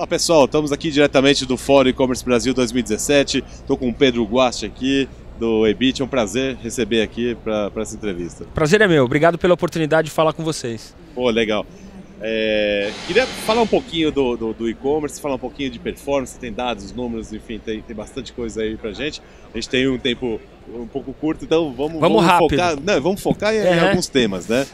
Olá pessoal, estamos aqui diretamente do Fórum E-Commerce Brasil 2017. Estou com o Pedro Guasti aqui do Ebit. É um prazer receber aqui para essa entrevista. Prazer é meu. Obrigado pela oportunidade de falar com vocês. Pô, legal. É, queria falar um pouquinho do, do, do e-commerce, falar um pouquinho de performance, tem dados, números, enfim, tem, tem bastante coisa aí pra gente. A gente tem um tempo um pouco curto, então vamos, vamos, vamos focar, não, vamos focar em, em alguns temas, né?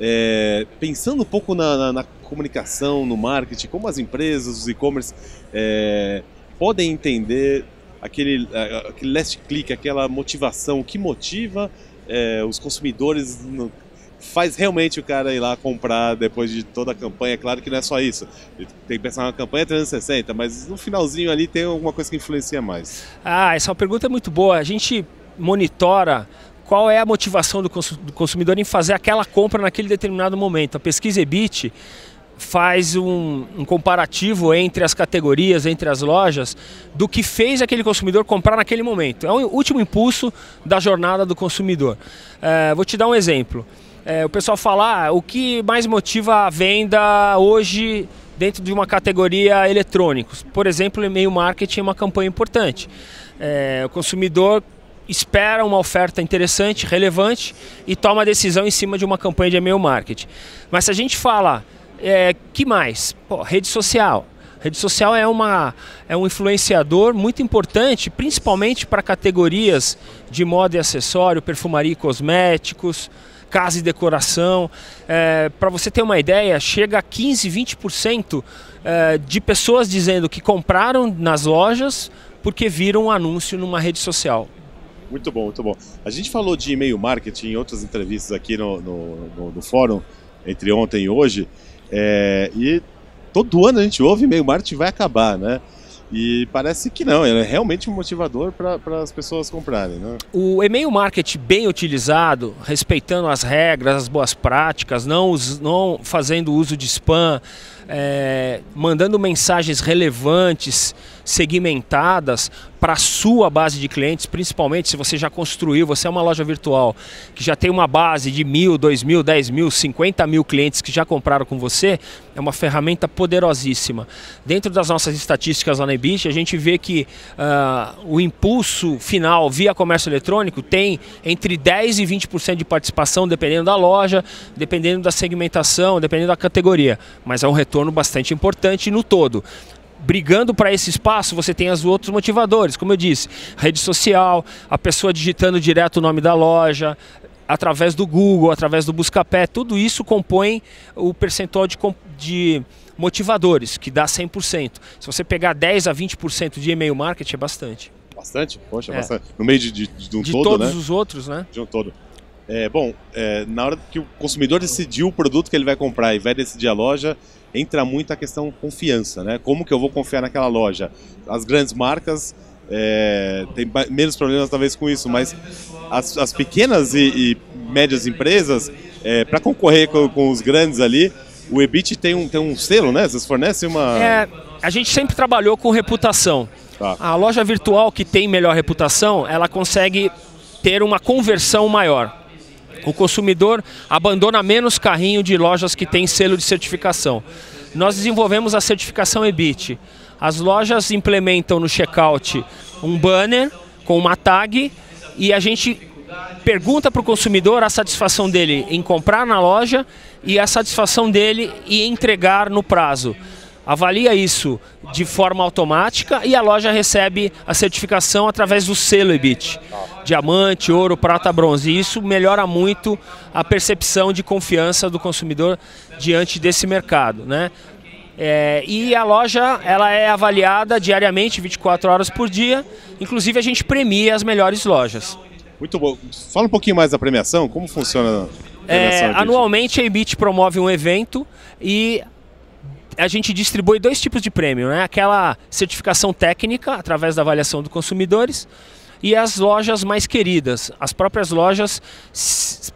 É, pensando um pouco na, na, na, comunicação, no marketing, como as empresas, os e-commerce é, podem entender aquele, aquele last click, aquela motivação, o que motiva é, os consumidores no, faz realmente o cara ir lá comprar depois de toda a campanha. Claro que não é só isso. Tem que pensar na campanha 360, mas no finalzinho ali tem alguma coisa que influencia mais. Ah, essa é pergunta é muito boa. A gente monitora qual é a motivação do consumidor em fazer aquela compra naquele determinado momento. A pesquisa EBIT faz um, um, comparativo entre as categorias, entre as lojas, do que fez aquele consumidor comprar naquele momento. É o último impulso da jornada do consumidor. É, vou te dar um exemplo. É, o pessoal fala ah, o que mais motiva a venda hoje dentro de uma categoria eletrônicos. Por exemplo, e-mail marketing é uma campanha importante. É, o consumidor espera uma oferta interessante, relevante e toma a decisão em cima de uma campanha de e-mail marketing. Mas se a gente fala, é, que mais? Pô, rede social. Rede social é, uma, é um influenciador muito importante, principalmente para categorias de moda e acessório, perfumaria e cosméticos, casa e decoração. É, Para você ter uma ideia, chega a 15, 20% é, de pessoas dizendo que compraram nas lojas porque viram um anúncio numa rede social. Muito bom, muito bom. A gente falou de e-mail marketing em outras entrevistas aqui no, no, no, no fórum, entre ontem e hoje, é, e todo ano a gente ouve e-mail marketing vai acabar, né? E parece que não, é realmente um motivador para as pessoas comprarem. Né? O e-mail marketing bem utilizado, respeitando as regras, as boas práticas, não, não fazendo uso de spam, é, mandando mensagens relevantes, segmentadas para sua base de clientes, principalmente se você já construiu, você é uma loja virtual que já tem uma base de mil, dois mil, dez mil, cinquenta mil clientes que já compraram com você, é uma ferramenta poderosíssima. Dentro das nossas estatísticas lá na Ebit, a gente vê que uh, o impulso final via comércio eletrônico tem entre 10 e 20% de participação, dependendo da loja, dependendo da segmentação, dependendo da categoria, mas é um retorno bastante importante no todo brigando para esse espaço, você tem os outros motivadores, como eu disse, rede social, a pessoa digitando direto o nome da loja, através do Google, através do Buscapé, tudo isso compõe o percentual de, de motivadores, que dá 100%. Se você pegar 10 a 20% de e-mail marketing, é bastante. Bastante? Poxa, é. bastante. No meio de, de, de um de todo, todos né? os outros, né? De um todo. É, bom, é, na hora que o consumidor decidiu o produto que ele vai comprar e vai decidir a loja, entra muito a questão confiança, né? Como que eu vou confiar naquela loja? As grandes marcas é, têm menos problemas talvez com isso, mas as, as pequenas e, e, médias empresas, é, para concorrer com, com, os grandes ali, o Ebit tem um, tem um selo, né? Vocês fornecem uma... É, a gente sempre trabalhou com reputação. Tá. A loja virtual que tem melhor reputação, ela consegue ter uma conversão maior o consumidor abandona menos carrinho de lojas que têm selo de certificação. Nós desenvolvemos a certificação EBIT. As lojas implementam no checkout um banner com uma tag e a gente pergunta para o consumidor a satisfação dele em comprar na loja e a satisfação dele em entregar no prazo avalia isso de forma automática e a loja recebe a certificação através do selo EBIT. Diamante, ouro, prata, bronze. E isso melhora muito a percepção de confiança do consumidor diante desse mercado. Né? É, e a loja ela é avaliada diariamente, 24 horas por dia. Inclusive a gente premia as melhores lojas. Muito bom. Fala um pouquinho mais da premiação, como funciona a é, anualmente a EBIT promove um evento e a gente distribui dois tipos de prêmio, né? Aquela certificação técnica através da avaliação dos consumidores e as lojas mais queridas. As próprias lojas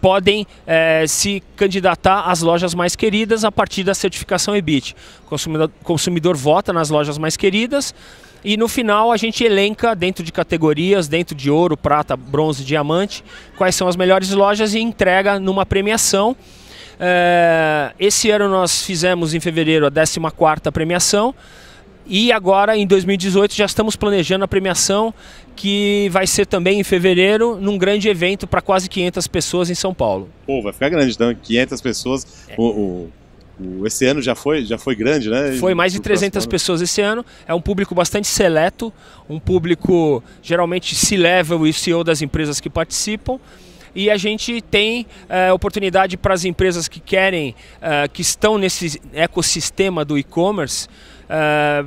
podem é, se candidatar às lojas mais queridas a partir da certificação EBIT. O consumidor, consumidor vota nas lojas mais queridas e no final a gente elenca dentro de categorias, dentro de ouro, prata, bronze, diamante, quais são as melhores lojas e entrega numa premiação é, esse ano nós fizemos em fevereiro a 14ª premiação E agora, em 2018, já estamos planejando a premiação, que vai ser também em fevereiro, num grande evento para quase 500 pessoas em São Paulo. Pô, vai ficar grande, então, 500 pessoas. É. O, o, o, esse ano já foi, já foi grande, né? Foi mais de 300 pessoas esse ano. É um público bastante seleto, um público geralmente C-level e CEO das empresas que participam e a gente tem é, oportunidade para as empresas que querem, é, que estão nesse ecossistema do e-commerce, é,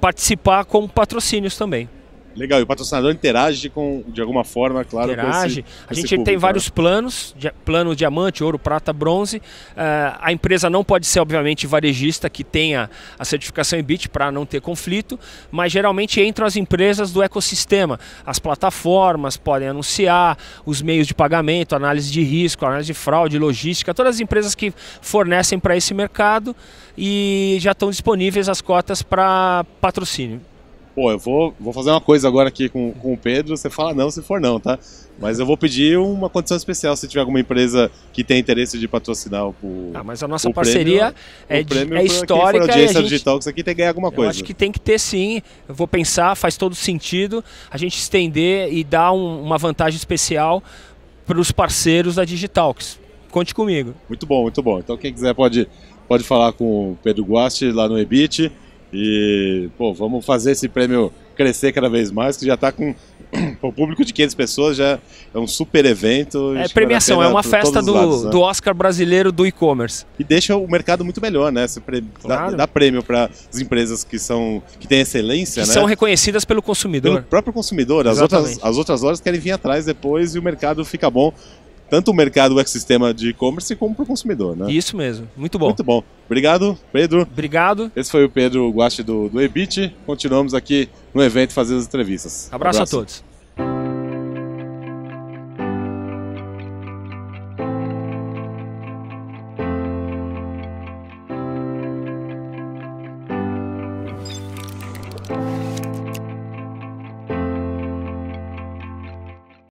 participar com patrocínios também. Legal, e o patrocinador interage com, de alguma forma, claro. Interage. Esse, a gente público, tem vários né? planos, plano diamante, ouro, prata, bronze. Uh, a empresa não pode ser, obviamente, varejista que tenha a certificação EBIT para não ter conflito, mas geralmente entram as empresas do ecossistema. As plataformas podem anunciar, os meios de pagamento, análise de risco, análise de fraude, logística, todas as empresas que fornecem para esse mercado e já estão disponíveis as cotas para patrocínio pô, eu vou, vou fazer uma coisa agora aqui com, com o Pedro, você fala não se for não, tá? Mas eu vou pedir uma condição especial se tiver alguma empresa que tem interesse de patrocinar o. Ah, mas a nossa parceria prêmio, é, é histórica. a audiência gente, digital, isso aqui tem que ganhar alguma coisa. Eu acho que tem que ter sim. Eu vou pensar, faz todo sentido a gente estender e dar um, uma vantagem especial para os parceiros da Digitalks. Conte comigo. Muito bom, muito bom. Então quem quiser pode, pode falar com o Pedro Guasti lá no Ebit. E, pô, vamos fazer esse prêmio crescer cada vez mais, que já está com o público de 500 pessoas, já é um super evento. É premiação, é uma festa do, lados, né? do Oscar brasileiro do e-commerce. E deixa o mercado muito melhor, né? Você claro. dá, dá, prêmio para as empresas que são que têm excelência, que né? são reconhecidas pelo consumidor. Pelo próprio consumidor. As outras, as outras lojas querem vir atrás depois e o mercado fica bom tanto o mercado, o ecossistema de e-commerce, como para o consumidor. Né? Isso mesmo, muito bom. Muito bom. Obrigado, Pedro. Obrigado. Esse foi o Pedro Guache do, do Ebit. Continuamos aqui no evento fazendo as entrevistas. Abraço, um abraço. a todos.